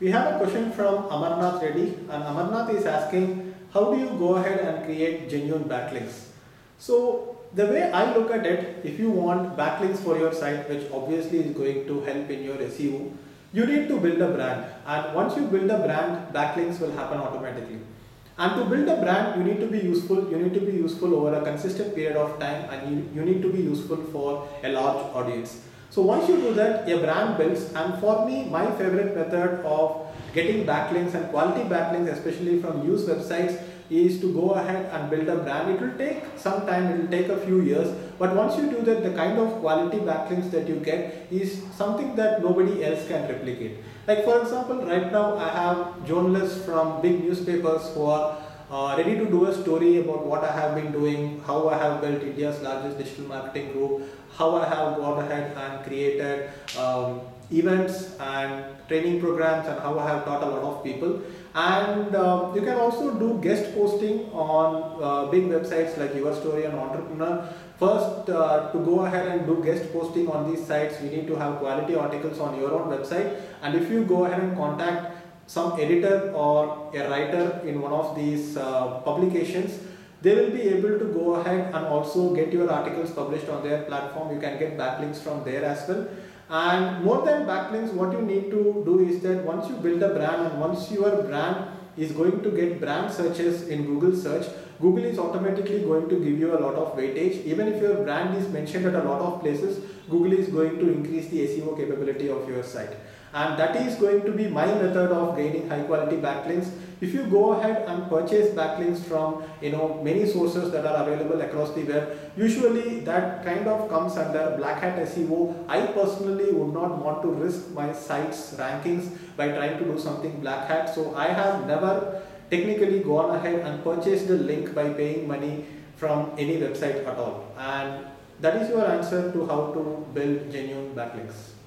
We have a question from Amarnath Reddy and Amarnath is asking how do you go ahead and create genuine backlinks? So the way I look at it, if you want backlinks for your site, which obviously is going to help in your SEO, you need to build a brand. And once you build a brand, backlinks will happen automatically. And to build a brand, you need to be useful. You need to be useful over a consistent period of time and you, you need to be useful for a large audience. So once you do that, a brand builds. And for me, my favorite method of getting backlinks and quality backlinks, especially from news websites, is to go ahead and build a brand. It will take some time, it will take a few years, but once you do that, the kind of quality backlinks that you get is something that nobody else can replicate. Like for example, right now I have journalists from big newspapers who are uh, ready to do a story about what I have been doing, how I have built India's largest digital marketing group, how I have gone ahead and created um, events and training programs and how I have taught a lot of people. And uh, you can also do guest posting on uh, big websites like YourStory and Entrepreneur. First, uh, to go ahead and do guest posting on these sites, you need to have quality articles on your own website. And if you go ahead and contact some editor or a writer in one of these uh, publications, they will be able to go ahead and also get your articles published on their platform. You can get backlinks from there as well. And more than backlinks, what you need to do is that once you build a brand and once your brand is going to get brand searches in Google search, Google is automatically going to give you a lot of weightage. Even if your brand is mentioned at a lot of places, Google is going to increase the SEO capability of your site. And that is going to be my method of gaining high quality backlinks. If you go ahead and purchase backlinks from you know many sources that are available across the web usually that kind of comes under black hat seo i personally would not want to risk my site's rankings by trying to do something black hat. So i have never technically gone ahead and purchased the link by paying money from any website at all. And that is your answer to how to build genuine backlinks